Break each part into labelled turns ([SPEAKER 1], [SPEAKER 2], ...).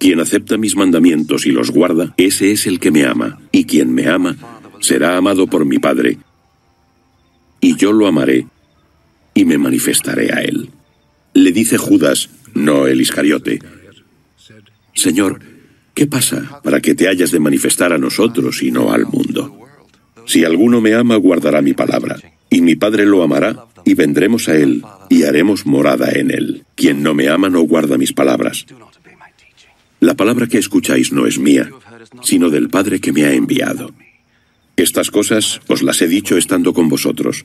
[SPEAKER 1] Quien acepta mis mandamientos y los guarda, ese es el que me ama, y quien me ama será amado por mi Padre, y yo lo amaré y me manifestaré a él. Le dice Judas, no el Iscariote, Señor, ¿qué pasa para que te hayas de manifestar a nosotros y no al mundo? Si alguno me ama, guardará mi palabra, y mi Padre lo amará, y vendremos a él, y haremos morada en él. Quien no me ama no guarda mis palabras. La palabra que escucháis no es mía, sino del Padre que me ha enviado. Estas cosas os las he dicho estando con vosotros,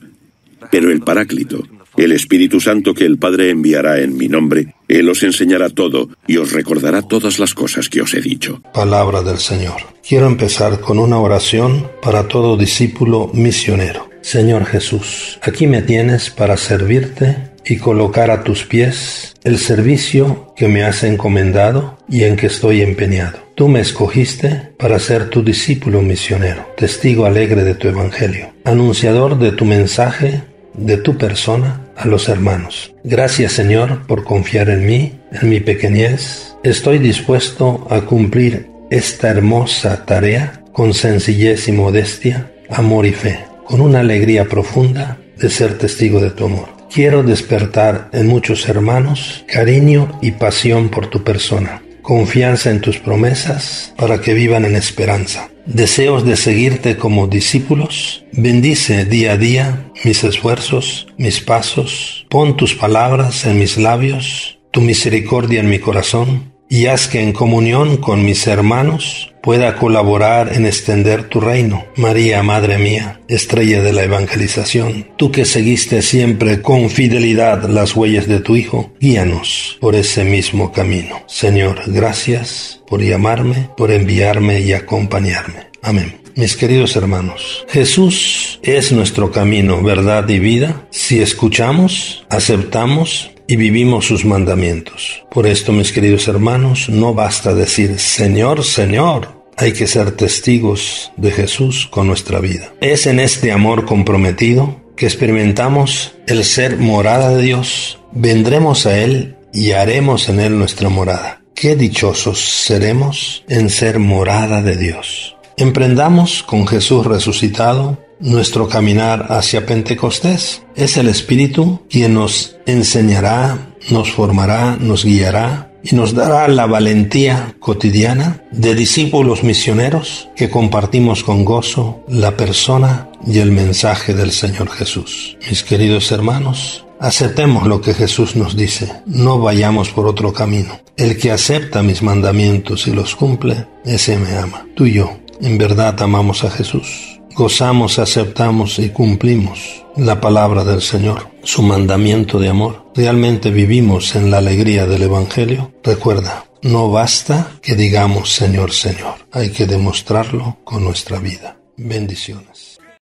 [SPEAKER 1] pero el Paráclito, el Espíritu Santo que el Padre enviará en mi nombre, Él os enseñará todo y os recordará todas las cosas que os he dicho.
[SPEAKER 2] Palabra del Señor. Quiero empezar con una oración para todo discípulo misionero. Señor Jesús, aquí me tienes para servirte y colocar a tus pies el servicio que me has encomendado y en que estoy empeñado. Tú me escogiste para ser tu discípulo misionero, testigo alegre de tu evangelio, anunciador de tu mensaje, de tu persona a los hermanos. Gracias Señor por confiar en mí, en mi pequeñez. Estoy dispuesto a cumplir esta hermosa tarea con sencillez y modestia, amor y fe, con una alegría profunda de ser testigo de tu amor. Quiero despertar en muchos hermanos cariño y pasión por tu persona, confianza en tus promesas para que vivan en esperanza. Deseos de seguirte como discípulos, bendice día a día mis esfuerzos, mis pasos, pon tus palabras en mis labios, tu misericordia en mi corazón, y haz que en comunión con mis hermanos pueda colaborar en extender tu reino. María, Madre mía, estrella de la evangelización, tú que seguiste siempre con fidelidad las huellas de tu Hijo, guíanos por ese mismo camino. Señor, gracias por llamarme, por enviarme y acompañarme. Amén. Mis queridos hermanos, Jesús es nuestro camino, verdad y vida si escuchamos, aceptamos y vivimos sus mandamientos. Por esto, mis queridos hermanos, no basta decir Señor, Señor. Hay que ser testigos de Jesús con nuestra vida. Es en este amor comprometido que experimentamos el ser morada de Dios. Vendremos a Él y haremos en Él nuestra morada. Qué dichosos seremos en ser morada de Dios. Emprendamos con Jesús resucitado nuestro caminar hacia Pentecostés. Es el Espíritu quien nos enseñará, nos formará, nos guiará y nos dará la valentía cotidiana de discípulos misioneros que compartimos con gozo la persona y el mensaje del Señor Jesús. Mis queridos hermanos, aceptemos lo que Jesús nos dice, no vayamos por otro camino. El que acepta mis mandamientos y los cumple, ese me ama. Tú y yo, en verdad amamos a Jesús gozamos, aceptamos y cumplimos la palabra del Señor, su mandamiento de amor. Realmente vivimos en la alegría del Evangelio. Recuerda, no basta que digamos Señor, Señor. Hay que demostrarlo con nuestra vida. Bendiciones.